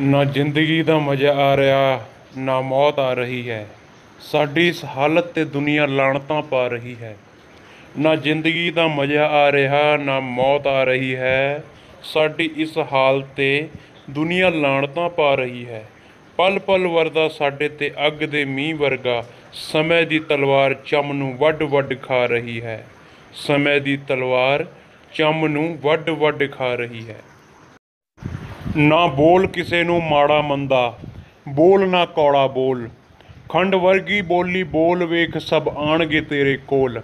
ਨਾ ਜ਼ਿੰਦਗੀ ਦਾ ਮਜ਼ਾ ਆ ਰਿਹਾ, ਨਾ ਮੌਤ ਆ ਰਹੀ ਹੈ। ਸਾਡੀ ਇਸ ਹਾਲਤ ਤੇ ਦੁਨੀਆ ਲਾਣਤਾਂ ਪਾ ਰਹੀ ਹੈ। ਨਾ ਜ਼ਿੰਦਗੀ ਦਾ ਮਜ਼ਾ ਆ ਰਿਹਾ, ਨਾ ਮੌਤ ਆ ਰਹੀ ਹੈ। ਸਾਡੀ ਇਸ ਹਾਲਤ ਤੇ ਦੁਨੀਆ ਲਾਣਤਾਂ ਪਾ ਰਹੀ ਹੈ। ਪਲ ਪਲ ਵਰਦਾ ਸਾਡੇ ਤੇ ਅੱਗ ਦੇ ਮੀਂਹ ਵਰਗਾ, ਸਮੇਂ ਦੀ ਤਲਵਾਰ ਚਮ ਨੂੰ ਵੱਡ ਵੱਢ ਖਾ ਰਹੀ ਹੈ। ਸਮੇਂ ਦੀ ਤਲਵਾਰ ਚਮ ਨੂੰ ਵੱਡ ਵੱਢ ਖਾ ਰਹੀ ਹੈ। ਨਾ ਬੋਲ ਕਿਸੇ ਨੂੰ ਮਾੜਾ ਮੰਦਾ, ਬੋਲ ਨਾ ਕੌੜਾ ਬੋਲ। ਖੰਡ ਵਰਗੀ ਬੋਲੀ ਬੋਲ ਵੇਖ ਸਭ ਆਣਗੇ ਤੇਰੇ ਕੋਲ।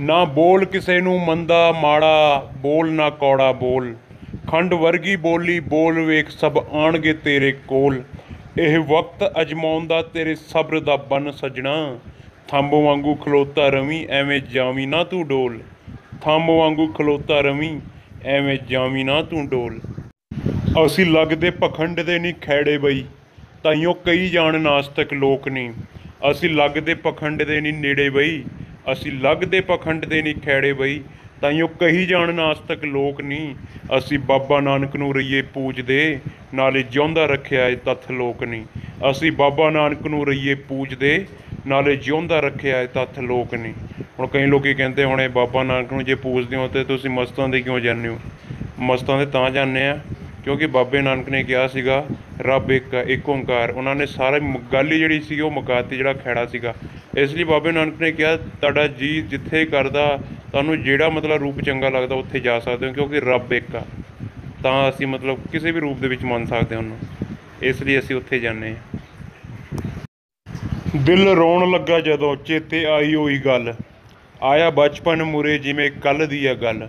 ਨਾ ਬੋਲ ਕਿਸੇ ਨੂੰ ਮੰਦਾ, ਮਾੜਾ, ਬੋਲ ਨਾ ਕੌੜਾ ਬੋਲ। ਖੰਡ ਵਰਗੀ ਬੋਲੀ ਬੋਲ ਵੇਖ ਸਭ ਆਣਗੇ ਤੇਰੇ ਕੋਲ। ਇਹ ਵਕਤ ਅਜਮਾਉਂਦਾ ਤੇਰੇ ਸਬਰ ਦਾ ਬਨ ਸਜਣਾ। ਥੰਬ ਵਾਂਗੂ ਖਲੋਤਾ ਰਵੀ, ਐਵੇਂ ਜਾਵੀ ਨਾ ਤੂੰ ਡੋਲ। ਥੰਬ ਵਾਂਗੂ ਖਲੋਤਾ ਰਵੀ, ਐਵੇਂ ਜਾਵੀ ਨਾ ਤੂੰ ਡੋਲ। ਅਸੀਂ ਲੱਗਦੇ ਪਖੰਡ ਦੇ ਨਹੀਂ ਖੈੜੇ ਬਈ, ਤਾਈਓ ਕਈ ਜਾਣ ਨਾਸਤਕ ਲੋਕ ਨਹੀਂ। ਅਸੀਂ ਲੱਗਦੇ ਪਖੰਡ ਦੇ ਨਹੀਂ ਨੇੜੇ ਬਈ, ਅਸੀਂ ਲੱਗਦੇ ਪਖੰਡ ਦੇ ਨਹੀਂ ਖੈੜੇ ਬਈ, ਤਾਈਓ ਕਹੀ ਜਾਣ ਨਾਸਤਕ ਲੋਕ ਨਹੀਂ। ਅਸੀਂ ਬਾਬਾ ਨਾਨਕ ਨੂੰ ਰਈਏ ਪੂਜਦੇ ਨਾਲੇ ਜਿਉਂਦਾ ਰੱਖਿਆ ਏ ਤੱਥ ਲੋਕ ਨਹੀਂ। ਅਸੀਂ ਬਾਬਾ ਨਾਨਕ ਨੂੰ ਰਈਏ ਪੂਜਦੇ ਨਾਲੇ ਜਿਉਂਦਾ ਰੱਖਿਆ ਏ ਤੱਥ ਲੋਕ ਨਹੀਂ। ਹੁਣ ਕਈ ਲੋਕੀ ਕਹਿੰਦੇ ਹੋਣੇ, ਬਾਬਾ ਨਾਨਕ ਨੂੰ ਜੇ ਪੂਜਦੇ ਹੋ ਤੇ ਤੁਸੀਂ ਮਸਤਾਂ ਦੇ ਕਿਉਂ ਜਾਂਦੇ ਹੋ? ਮਸਤਾਂ ਦੇ ਤਾਂ ਜਾਂਦੇ ਆ। ਕਿਉਂਕਿ ਬਾਬੇ ਨਾਨਕ ਨੇ ਕਿਹਾ ਸੀਗਾ ਰੱਬ ਇੱਕ ਹੈ, ਇੱਕ ਓੰਕਾਰ। ਉਹਨਾਂ ਨੇ ਸਾਰਾ ਗੱਲ ਹੀ ਜਿਹੜੀ ਸੀ ਉਹ ਮੁਕਾਤੀ ਜਿਹੜਾ ਖੈੜਾ ਸੀਗਾ। ਇਸ ਲਈ ਬਾਬੇ ਨਾਨਕ ਨੇ ਕਿਹਾ ਤੁਹਾਡਾ ਜੀ ਜਿੱਥੇ ਕਰਦਾ ਤੁਹਾਨੂੰ ਜਿਹੜਾ ਮਤਲਬ ਰੂਪ ਚੰਗਾ ਲੱਗਦਾ ਉੱਥੇ ਜਾ ਸਕਦੇ ਹੋ ਕਿਉਂਕਿ ਰੱਬ ਇੱਕ ਆ। ਤਾਂ ਅਸੀਂ ਮਤਲਬ ਕਿਸੇ ਵੀ ਰੂਪ ਦੇ ਵਿੱਚ ਮੰਨ ਸਕਦੇ ਹਾਂ ਉਹਨੂੰ। ਇਸ ਲਈ ਅਸੀਂ ਉੱਥੇ ਜਾਂਦੇ ਹਾਂ। ਦਿਲ ਰੋਣ ਲੱਗਾ ਜਦੋਂ ਚੇਤੇ ਆਈ ਹੋਈ ਗੱਲ। ਆਇਆ ਬਚਪਨ ਮੁਰੇ ਜਿਵੇਂ ਕੱਲ ਦੀ ਆ ਗੱਲ।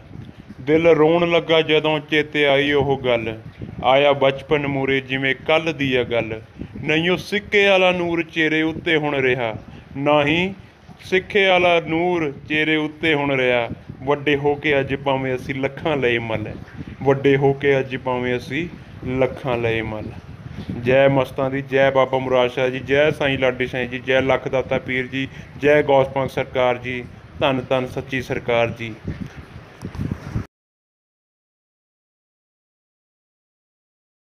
ਦਿਲ ਰੋਣ ਲੱਗਾ ਜਦੋਂ ਚੇਤੇ ਆਈ ਉਹ ਗੱਲ। ਆਇਆ ਬਚਪਨ ਮੂਰੇ ਜਿਵੇਂ ਕੱਲ ਦੀ ਆ ਗੱਲ। ਨਹੀਂ ਉਹ ਸਿੱਕੇ ਵਾਲਾ ਨੂਰ ਚਿਹਰੇ ਉੱਤੇ ਹੁਣ ਰਿਹਾ। ਨਾ ਹੀ ਸਿੱਕੇ ਵਾਲਾ ਨੂਰ ਚਿਹਰੇ ਉੱਤੇ ਹੁਣ ਰਿਹਾ। ਵੱਡੇ ਹੋ ਕੇ ਅੱਜ ਭਾਵੇਂ ਅਸੀਂ ਲੱਖਾਂ ਲਏ ਮਲ। ਵੱਡੇ ਹੋ ਕੇ ਅੱਜ ਭਾਵੇਂ ਅਸੀਂ ਲੱਖਾਂ ਲਏ ਮਲ। ਜੈ ਮਸਤਾਂ ਦੀ, ਜੈ ਬਾਬਾ ਮੁਰਾਦ ਸ਼ਾਹ ਜੀ, ਜੈ ਸਾਈਂ ਲਾਡੀ ਸਾਈਂ ਜੀ, ਜੈ ਲੱਖ ਦਾਤਾ ਪੀਰ ਜੀ, ਜੈ ਗੌਸਪੰਕ ਸਰਕਾਰ ਜੀ, ਧੰਨ ਧੰਨ ਸੱਚੀ ਸਰਕਾਰ ਜੀ।